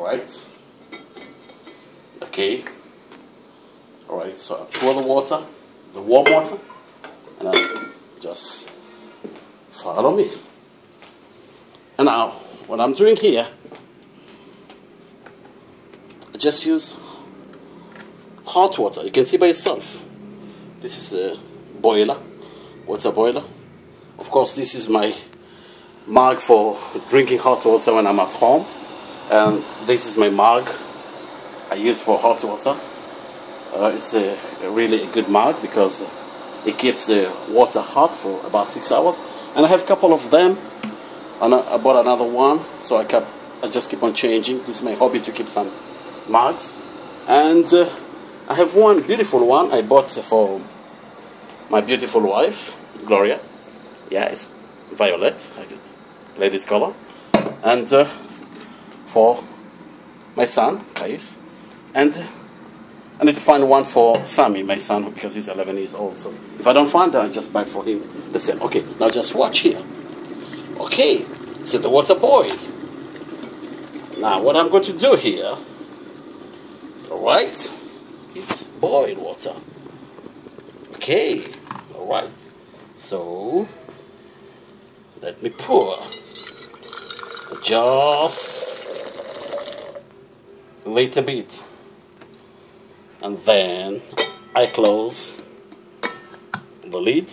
Alright. Okay. Alright, so I pour the water, the warm water, and I just follow me. And now, what I'm doing here, I just use hot water. You can see by yourself. This is a boiler, water boiler. Of course, this is my mug for drinking hot water when I'm at home. And this is my mug I use for hot water. Uh, it's a, a really a good mug because it keeps the water hot for about six hours. And I have a couple of them. And I, bought another one, so I kept I just keep on changing. This is my hobby to keep some mugs. And uh, I have one beautiful one I bought for my beautiful wife, Gloria. Yeah, it's violet, lady's color. And uh, for my son, Kais. And I need to find one for Sammy, my son, because he's 11 years old. So if I don't find it, I just buy for him the same. Okay, now just watch here. Okay, so the water boiled. Now what I'm going to do here, all right, it's boiled water. Okay, all right. So let me pour just little bit. And then I close the lid.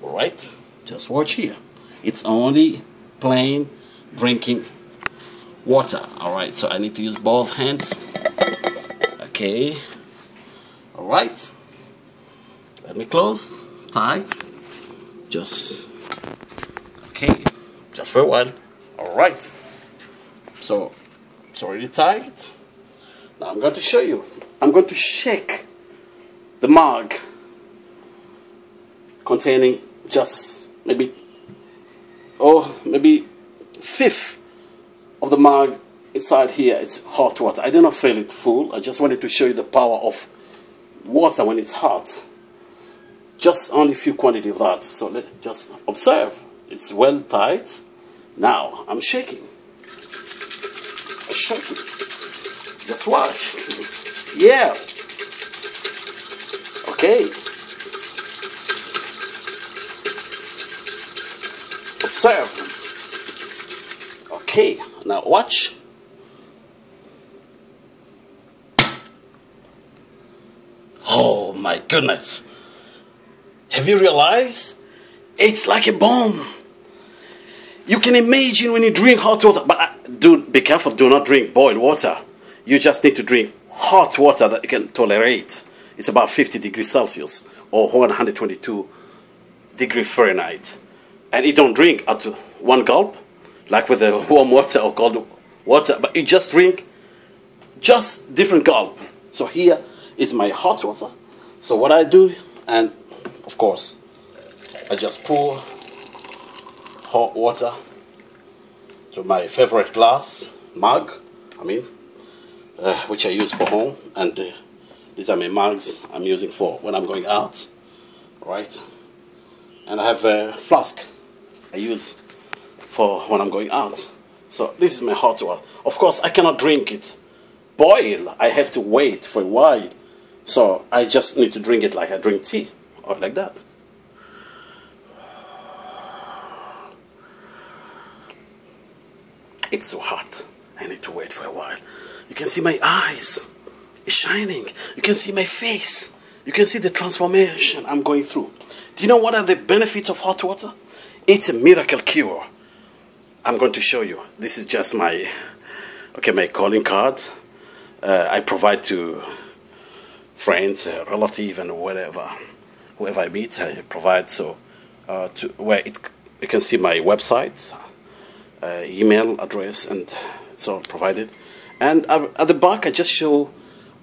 Right. Just watch here. It's only plain drinking water. All right so I need to use both hands. Okay. All right. Let me close. Tight. Just. Okay. Just for a while. All right. So it's already tight. Now I'm going to show you. I'm going to shake the mug containing just maybe oh maybe fifth of the mug inside here. It's hot water. I did not fill it full. I just wanted to show you the power of water when it's hot. Just only a few quantity of that. So let just observe. It's well tight. Now I'm shaking I'm just watch. Yeah. Okay. Observe. Okay now watch. Oh my goodness. Have you realized? It's like a bomb. You can imagine when you drink hot water but do be careful do not drink boiled water. You just need to drink hot water that you can tolerate. It's about 50 degrees celsius or 122 degree fahrenheit. And you don't drink at one gulp like with the warm water or cold water but you just drink just different gulp. So here is my hot water. So what i do and of course i just pour hot water to my favorite glass mug i mean uh, which i use for home. And uh, these are my mugs i'm using for when i'm going out right? And i have a flask i use for when i'm going out. So this is my hot water of course i cannot drink it. Boil. I have to wait for a while. So i just need to drink it like i drink tea or like that It's so hot. I need to wait for a while. You can see my eyes. It's shining. You can see my face. You can see the transformation I'm going through. Do you know what are the benefits of hot water? It's a miracle cure. I'm going to show you. This is just my, okay, my calling card. Uh, I provide to friends, uh, relative, and whatever, whoever I meet, I provide so uh, to where it you can see my website, uh, email address, and so provided. And at the back, I just show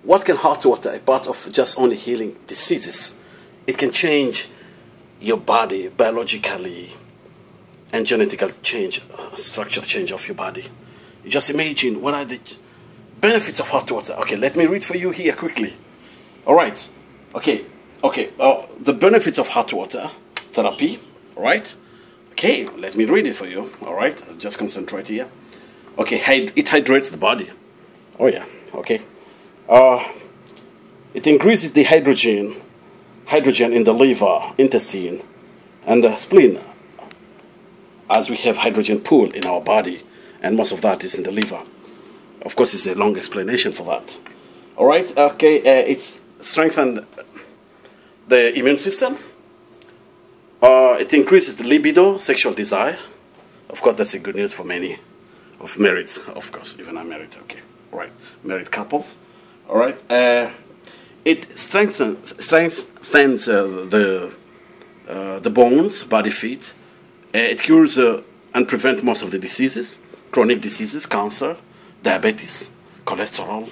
what can hot water, a part of just only healing diseases. It can change your body biologically and genetically change, uh, structure change of your body. You just imagine what are the benefits of hot water. Okay, let me read for you here quickly. All right. Okay. Okay. Uh, the benefits of hot water therapy. Right. Okay, let me read it for you. All right, just concentrate here. Okay, it hydrates the body. Oh yeah, okay. Uh, it increases the hydrogen, hydrogen in the liver, intestine, and the spleen, as we have hydrogen pool in our body, and most of that is in the liver. Of course, it's a long explanation for that. All right, okay, uh, it's strengthened the immune system. Uh, it increases the libido, sexual desire. Of course, that's a good news for many of married, of course, even I'm married, okay, all right, married couples. All right, uh, it strengthens, strengthens uh, the, uh, the bones, body fit. Uh, it cures uh, and prevents most of the diseases, chronic diseases, cancer, diabetes, cholesterol,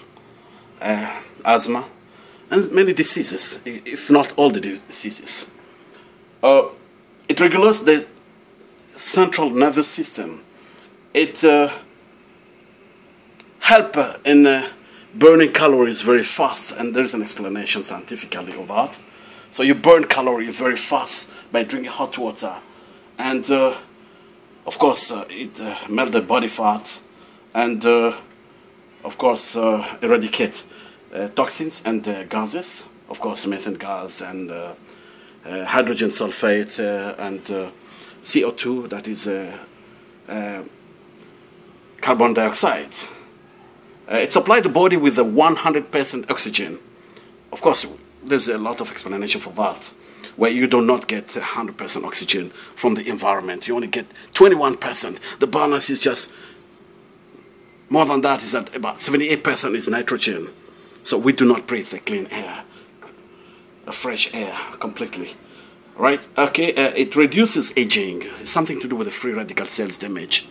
asthma, and many diseases, if not all the diseases. Uh, it regulates the central nervous system. It uh, helps in uh, burning calories very fast, and there's an explanation scientifically of that. So you burn calories very fast by drinking hot water, and uh, of course uh, it uh, melts the body fat, and uh, of course uh, eradicate toxins and gases. Of course, methane gas and Uh, hydrogen sulfate uh, and uh, CO2, that is carbon dioxide. Uh, it supplies the body with a 100% oxygen. Of course, there's a lot of explanation for that, where you do not get 100% oxygen from the environment. You only get 21%. The balance is just more than that, is that about 78% is nitrogen. So we do not breathe the clean air, the fresh air completely. Right? Okay, uh, it reduces aging. It's something to do with the free radical cells damage.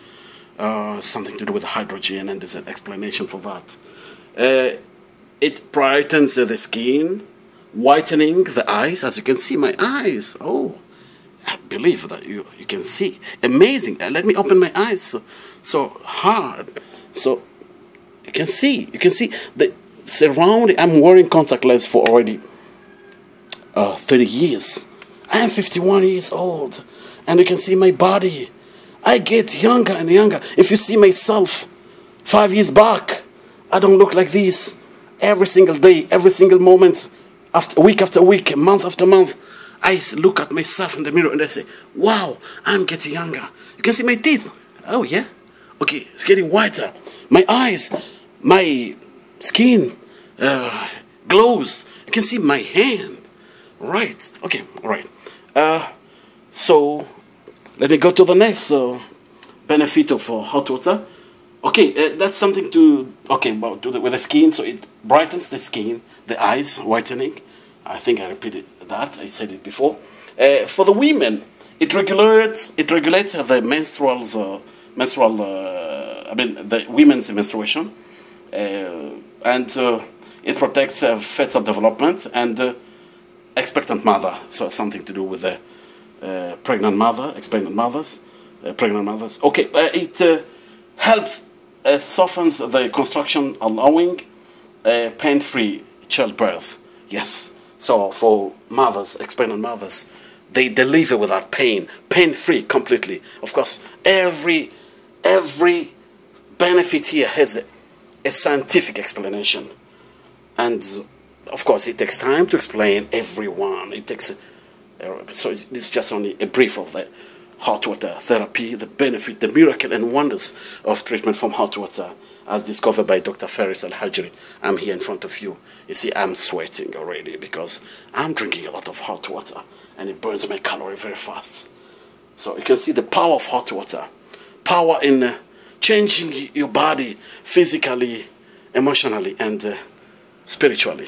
Uh, something to do with hydrogen, and there's an explanation for that. Uh, it brightens the skin, whitening the eyes. As you can see, my eyes. Oh, I believe that you, you can see. Amazing. Uh, let me open my eyes so, so hard. So you can see. You can see the surrounding. I'm wearing contact lenses for already 30 years. I am 51 years old, and you can see my body I get younger and younger. If you see myself five years back, I don't look like this. Every single day, every single moment, after week after week, month after month, I look at myself in the mirror and I say, "Wow, I'm getting younger." You can see my teeth. Oh yeah, okay, it's getting whiter. My eyes, my skin uh, glows. You can see my hand. Right. Okay. All right. Uh, so let me go to the next uh, benefit of uh, hot water. Okay, uh, that's something to okay well, with the skin. So it brightens the skin, the eyes, whitening. I think I repeated that. I said it before. Uh, for the women, it regulates it regulates the menstrual uh, menstrual. Uh, I mean the women's menstruation, and it protects fetal development and expectant mother. So something to do with the uh, pregnant mother, expectant mothers, uh, pregnant mothers. Okay, uh, it uh, helps softens the construction, allowing pain-free childbirth. Yes. So for mothers, expectant mothers, they deliver without pain, pain-free completely. Of course, every every benefit here has a, a scientific explanation, and of course, it takes time to explain everyone. It takes so this is just only a brief of the hot water therapy, the benefit, the miracle and wonders of treatment from hot water as discovered by Dr. Faris Al-Hajri. I'm here in front of you. You see, I'm sweating already because I'm drinking a lot of hot water and it burns my calorie very fast. So you can see the power of hot water, power in uh, changing your body physically, emotionally, and uh, spiritually.